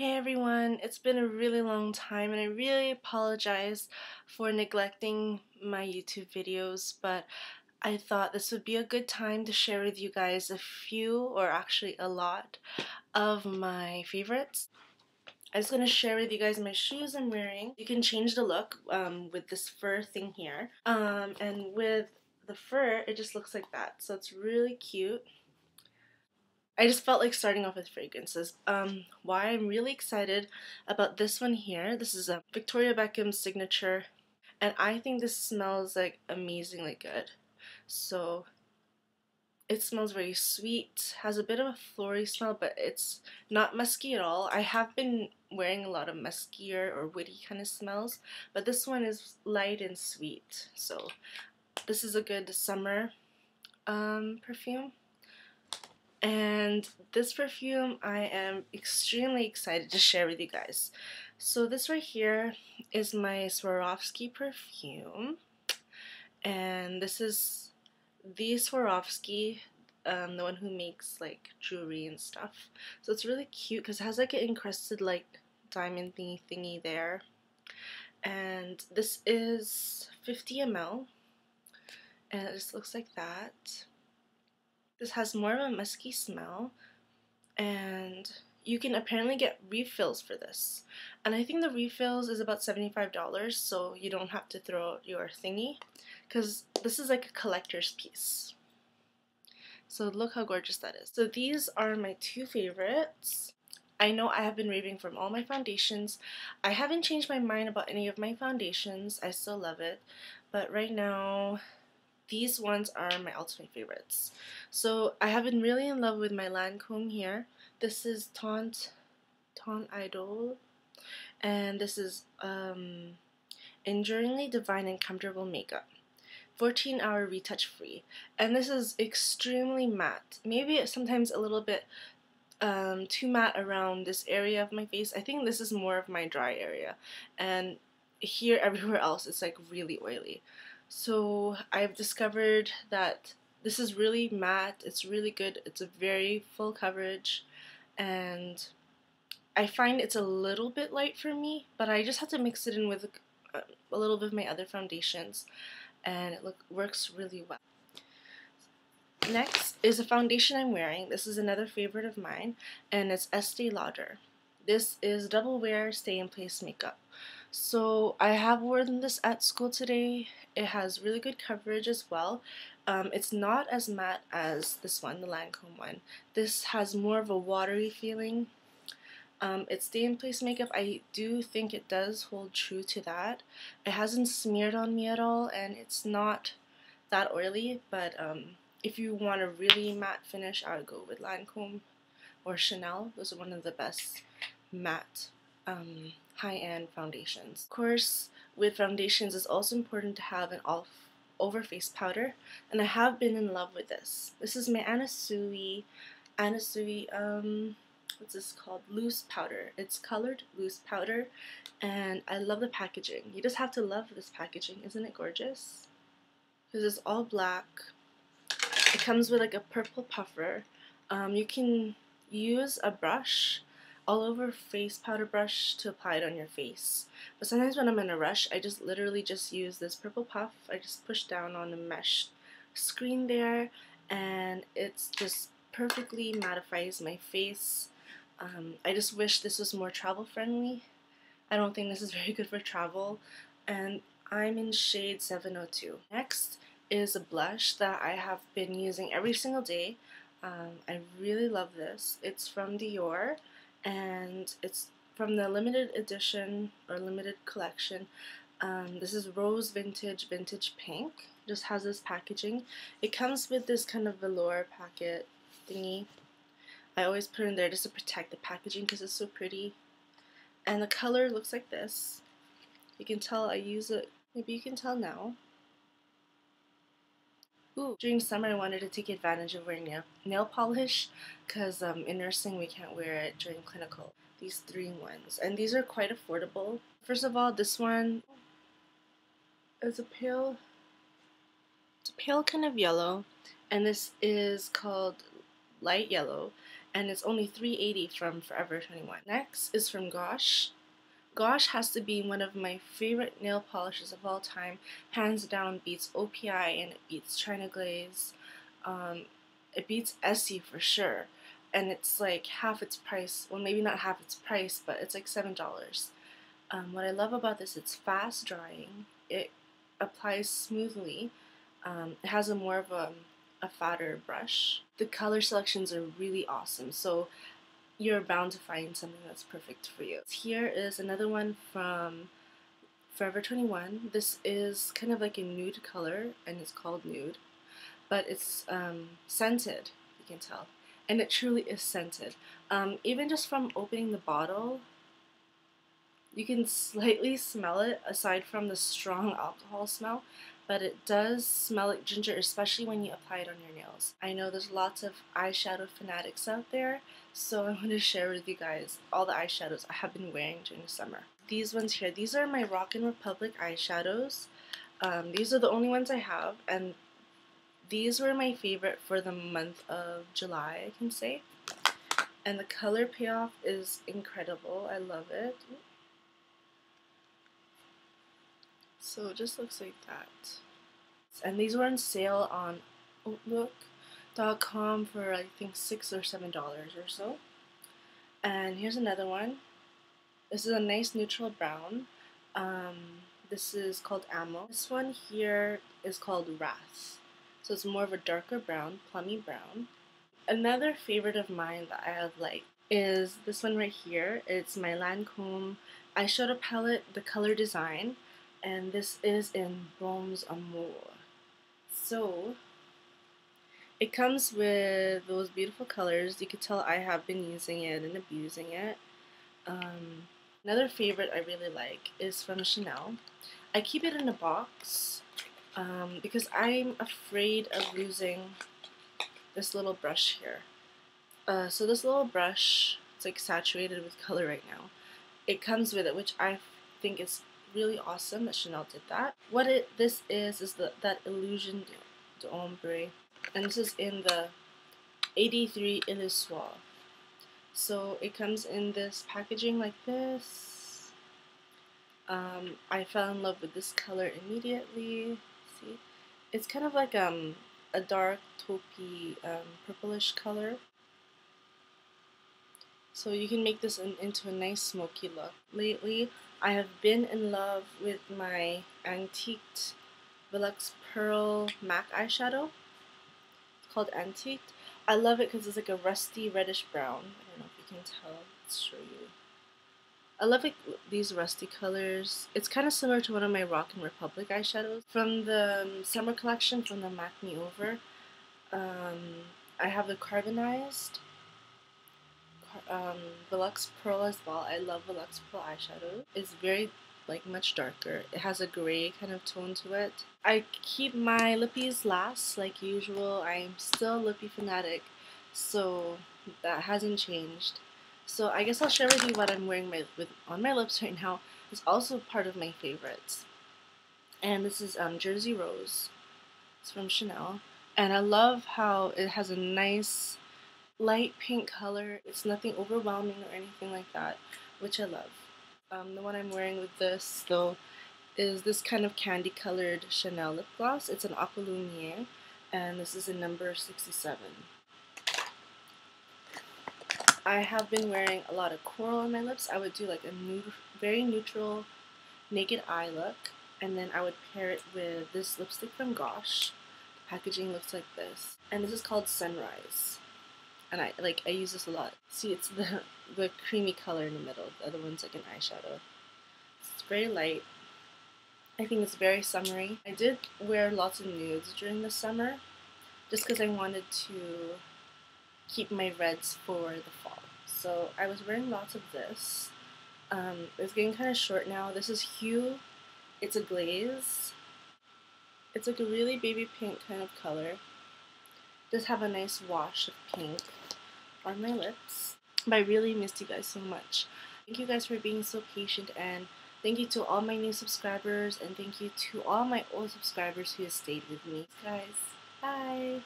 Hey everyone, it's been a really long time and I really apologize for neglecting my YouTube videos, but I thought this would be a good time to share with you guys a few, or actually a lot, of my favorites. I'm just going to share with you guys my shoes I'm wearing. You can change the look um, with this fur thing here. Um, and with the fur, it just looks like that. So it's really cute. I just felt like starting off with fragrances. Um, why I'm really excited about this one here. This is a Victoria Beckham signature, and I think this smells like amazingly good. So it smells very sweet, has a bit of a floral smell, but it's not musky at all. I have been wearing a lot of muskier or woody kind of smells, but this one is light and sweet. So this is a good summer um, perfume. And this perfume I am extremely excited to share with you guys. So this right here is my Swarovski perfume. And this is the Swarovski, um, the one who makes like jewelry and stuff. So it's really cute because it has like an encrusted like diamond thingy thingy there. And this is 50 ml. And it just looks like that. This has more of a musky smell and you can apparently get refills for this. And I think the refills is about $75 so you don't have to throw out your thingy because this is like a collector's piece. So look how gorgeous that is. So these are my two favorites. I know I have been raving from all my foundations. I haven't changed my mind about any of my foundations. I still love it. But right now, these ones are my ultimate favorites. So I have been really in love with my Lancome here. This is Teinte, Teinte Idole. And this is um, Enduringly Divine and Comfortable Makeup. 14 hour retouch free. And this is extremely matte. Maybe sometimes a little bit um, too matte around this area of my face. I think this is more of my dry area. And here everywhere else it's like really oily. So I've discovered that this is really matte, it's really good, it's a very full coverage, and I find it's a little bit light for me, but I just have to mix it in with a, a little bit of my other foundations, and it look, works really well. Next is a foundation I'm wearing. This is another favorite of mine, and it's Estee Lauder. This is Double Wear Stay in Place Makeup. So I have worn this at school today. It has really good coverage as well. Um, it's not as matte as this one, the Lancome one. This has more of a watery feeling. Um, it's stay in place makeup. I do think it does hold true to that. It hasn't smeared on me at all and it's not that oily but um, if you want a really matte finish I would go with Lancome or Chanel. Those are one of the best matte um, high-end foundations. Of course, with foundations, it's also important to have an off over face powder, and I have been in love with this. This is my Anna Sui, Anna Sui, um, what's this called? Loose powder. It's colored loose powder, and I love the packaging. You just have to love this packaging. Isn't it gorgeous? Because it's all black. It comes with like a purple puffer. Um, you can use a brush all over face powder brush to apply it on your face. But sometimes when I'm in a rush, I just literally just use this purple puff. I just push down on the mesh screen there and it's just perfectly mattifies my face. Um, I just wish this was more travel friendly. I don't think this is very good for travel and I'm in shade 702. Next is a blush that I have been using every single day. Um, I really love this. It's from Dior and it's from the limited edition or limited collection. Um, this is Rose Vintage Vintage Pink. Just has this packaging. It comes with this kind of velour packet thingy. I always put it in there just to protect the packaging because it's so pretty. And the color looks like this. You can tell I use it, maybe you can tell now. Ooh, during summer I wanted to take advantage of wearing nail, polish because um, in nursing we can't wear it during clinical. These three ones. And these are quite affordable. First of all, this one is a pale, it's a pale kind of yellow. And this is called light yellow. and it's only $3.80 from Forever 21. Next is from Gosh. Gosh has to be one of my favorite nail polishes of all time. Hands down beats OPI and it beats China Glaze. Um, it beats Essie for sure. And it's like half its price. Well, maybe not half its price, but it's like $7. Um, what I love about this, it's fast drying. It applies smoothly. Um, it has a more of a, a fatter brush. The color selections are really awesome. So you're bound to find something that's perfect for you. Here is another one from Forever 21. This is kind of like a nude color and it's called Nude, but it's um, scented, you can tell. And it truly is scented. Um, even just from opening the bottle, you can slightly smell it aside from the strong alcohol smell but it does smell like ginger, especially when you apply it on your nails. I know there's lots of eyeshadow fanatics out there, so I want to share with you guys all the eyeshadows I have been wearing during the summer. These ones here, these are my Rock & Republic eyeshadows. Um, these are the only ones I have, and these were my favorite for the month of July, I can say. And the color payoff is incredible. I love it. So it just looks like that. And these were on sale on HauteLook.com for I think six or seven dollars or so. And here's another one. This is a nice neutral brown. Um, this is called Ammo. This one here is called Wrath. So it's more of a darker brown, plummy brown. Another favorite of mine that I have liked is this one right here. It's my Lancome eyeshadow palette, the color design and this is in Baumes Amour. So, it comes with those beautiful colors. You can tell I have been using it and abusing it. Um, another favorite I really like is from Chanel. I keep it in a box um, because I'm afraid of losing this little brush here. Uh, so this little brush, it's like saturated with color right now. It comes with it, which I think is really awesome that Chanel did that. What it this is is the that illusion d'ombre, and this is in the 83 Illusoire. So it comes in this packaging like this. Um, I fell in love with this color immediately. See, it's kind of like um a dark taupey um, purplish color. So you can make this in, into a nice smoky look. Lately, I have been in love with my Antiqued Veluxe Pearl MAC eyeshadow. It's called Antiqued. I love it because it's like a rusty reddish brown. I don't know if you can tell. Let's show you. I love like these rusty colors. It's kind of similar to one of my Rock and Republic eyeshadows from the um, summer collection from the MAC Me Over. Um, I have the carbonized um, Veluxe Pearl as well. I love Veluxe Pearl eyeshadow. It's very like much darker. It has a gray kind of tone to it. I keep my lippies last like usual. I'm still a lippy fanatic, so that hasn't changed. So I guess I'll share with you what I'm wearing my, with on my lips right now. It's also part of my favorites. And this is um, Jersey Rose. It's from Chanel. And I love how it has a nice light pink color. It's nothing overwhelming or anything like that, which I love. Um, the one I'm wearing with this, though, is this kind of candy colored Chanel lip gloss. It's an Aqua Lumiere, and this is in number 67. I have been wearing a lot of coral on my lips. I would do like a nude, very neutral naked eye look, and then I would pair it with this lipstick from Gosh. The packaging looks like this, and this is called Sunrise and I like I use this a lot. See, it's the the creamy color in the middle. The other one's like an eyeshadow. It's very light. I think it's very summery. I did wear lots of nudes during the summer, just because I wanted to keep my reds for the fall. So I was wearing lots of this. Um, it's getting kind of short now. This is Hue. It's a glaze. It's like a really baby pink kind of color. Just have a nice wash of pink on my lips. But I really missed you guys so much. Thank you guys for being so patient and thank you to all my new subscribers and thank you to all my old subscribers who have stayed with me. Guys, bye!